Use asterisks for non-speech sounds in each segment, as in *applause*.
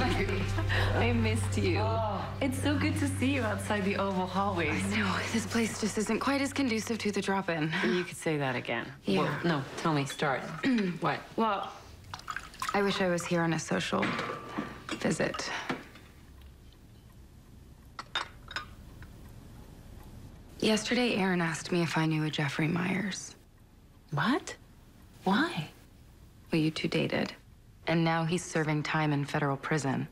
*laughs* I missed you. Oh. It's so good to see you outside the Oval hallways. No, this place just isn't quite as conducive to the drop-in. You could say that again. Yeah. Well, no, tell me, start. *clears throat* what? Well, I wish I was here on a social visit. Yesterday, Aaron asked me if I knew a Jeffrey Myers. What? Why? Well, you two dated. And now he's serving time in federal prison.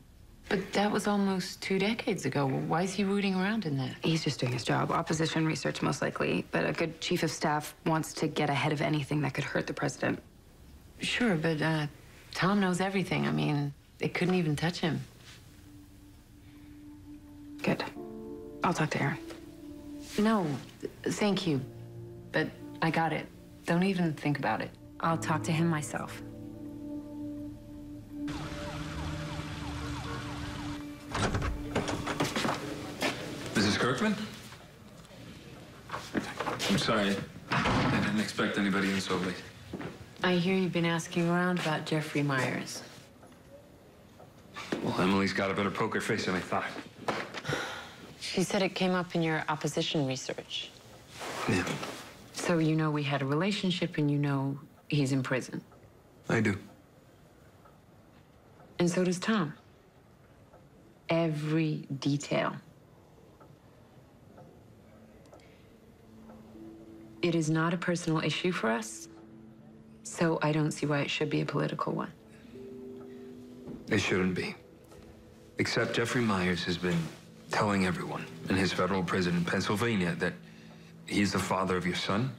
But that was almost two decades ago. Why is he rooting around in that? He's just doing his job. Opposition research, most likely. But a good chief of staff wants to get ahead of anything that could hurt the president. Sure, but uh, Tom knows everything. I mean, it couldn't even touch him. Good. I'll talk to Aaron. No, thank you. But I got it. Don't even think about it. I'll talk to him myself. Mrs. Kirkman? I'm sorry. I didn't expect anybody in so late. I hear you've been asking around about Jeffrey Myers. Well, Emily's got a better poker face than I thought. She said it came up in your opposition research. Yeah, So you know we had a relationship and you know he's in prison. I do. And so does Tom. Every detail. It is not a personal issue for us, so I don't see why it should be a political one. It shouldn't be. Except Jeffrey Myers has been telling everyone in his federal prison in Pennsylvania that he's the father of your son.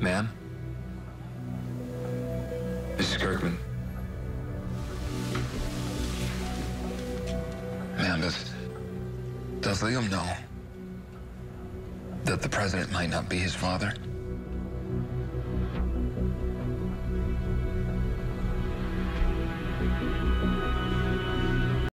Ma'am? does Leo know that the president might not be his father?